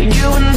You and